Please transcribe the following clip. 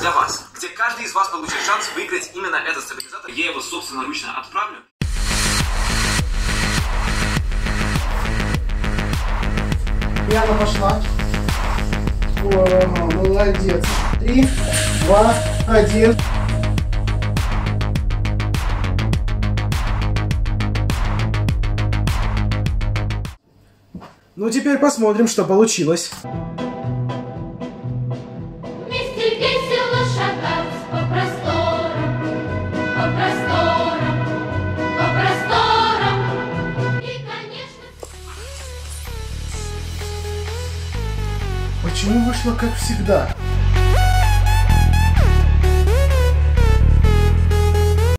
для вас, где каждый из вас получит шанс выиграть именно этот стабилизатор. Я его собственноручно отправлю. И она пошла. О, молодец. Три, два, один. Ну, теперь посмотрим, что получилось. Почему вышло как всегда?